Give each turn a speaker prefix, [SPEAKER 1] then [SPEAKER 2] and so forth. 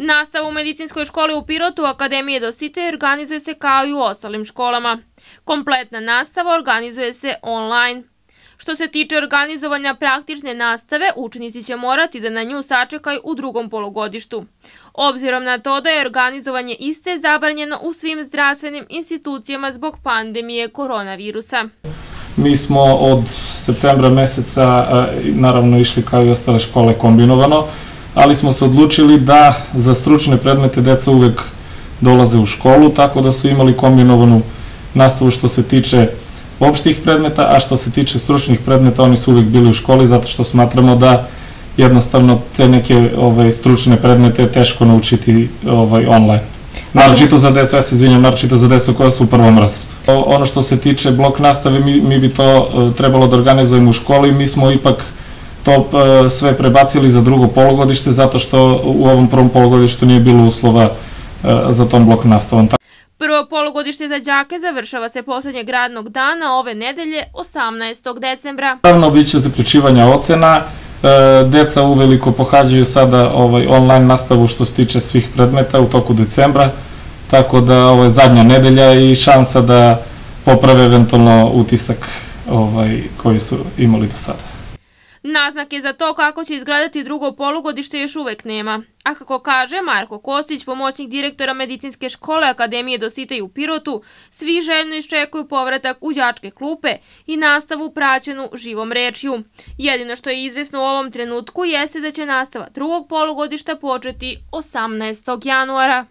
[SPEAKER 1] Nastava u medicinskoj školi u Pirotu Akademije Dosite organizuje se kao i u ostalim školama. Kompletna nastava organizuje se online. Što se tiče organizovanja praktične nastave, učenici će morati da na nju sačekaju u drugom polugodištu. Obzirom na to da je organizovanje iste zabranjeno u svim zdravstvenim institucijama zbog pandemije koronavirusa.
[SPEAKER 2] Mi smo od septembra meseca naravno išli kao i ostale škole kombinovano, ali smo se odlučili da za stručne predmete deca uvek dolaze u školu, tako da su imali kombinovanu nastavu što se tiče opštih predmeta, a što se tiče stručnih predmeta, oni su uvek bili u školi zato što smatramo da jednostavno te neke ovaj, stručne predmete je teško naučiti ovaj, online. Naročito za decu, ja se izvinjam, naročito za decu koja su u prvom razredu. Ono što se tiče blok nastave, mi, mi bi to e, trebalo da organizujemo u školi, mi smo ipak to e, sve prebacili za drugo polugodište, zato što u ovom prvom polugodištu nije bilo uslova e, za tom blok nastavom.
[SPEAKER 1] Prvo polugodište za đake završava se poslednjeg radnog dana ove nedelje 18. decembra.
[SPEAKER 2] Naravno, bit će zaključivanja ocena, deca uveliko pohađaju sada ovaj online nastavu što se tiče svih predmeta u toku decembra, tako da ovo je zadnja nedelja i šansa da poprave eventualno utisak ovaj, koji su imali do sada.
[SPEAKER 1] Naznake za to kako će izgledati drugo polugodište još uvek nema. A kako kaže Marko Kostić, pomoćnik direktora medicinske škole Akademije Dositej u Pirotu, svi željno iščekuju povratak u đačke klupe i nastavu praćenu živom rečju. Jedino što je izvesno u ovom trenutku jeste da će nastava drugog polugodišta početi 18. januara.